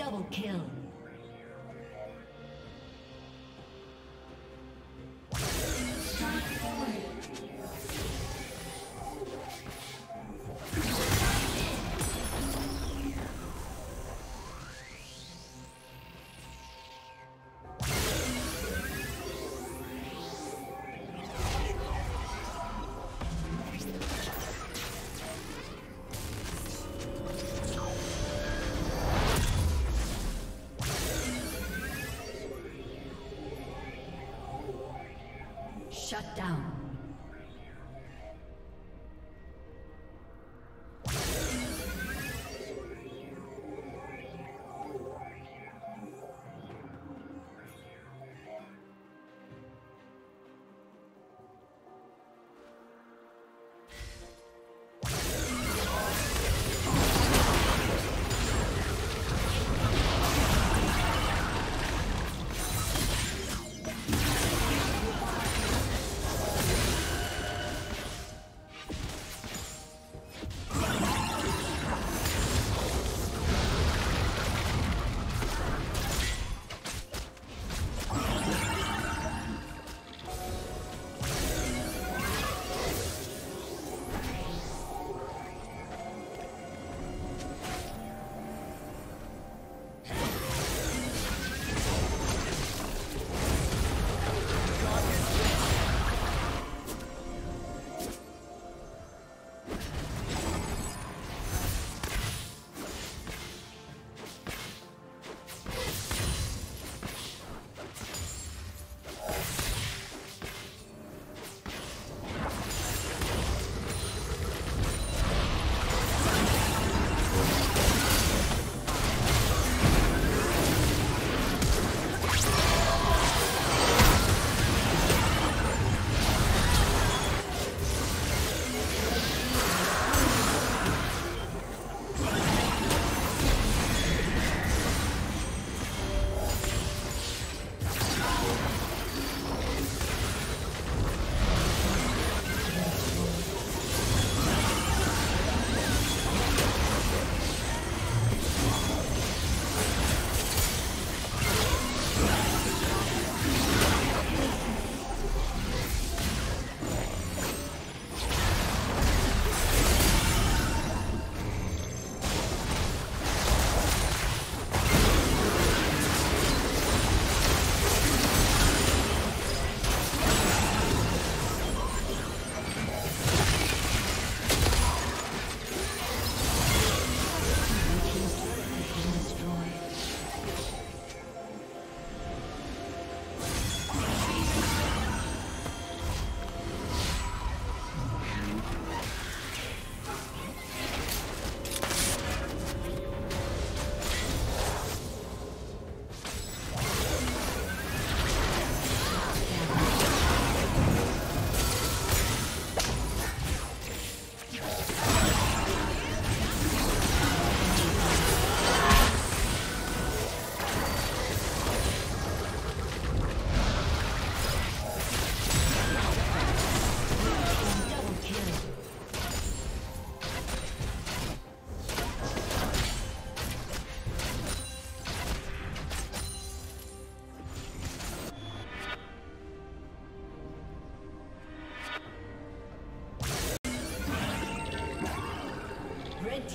Double kill.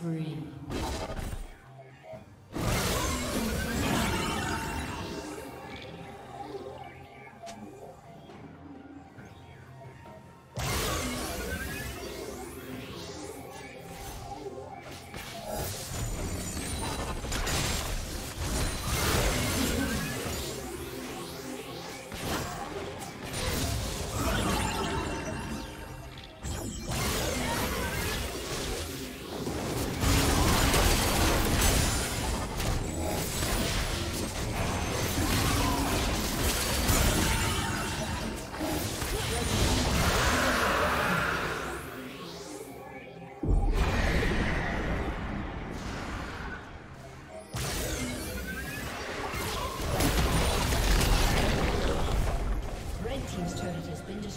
spree.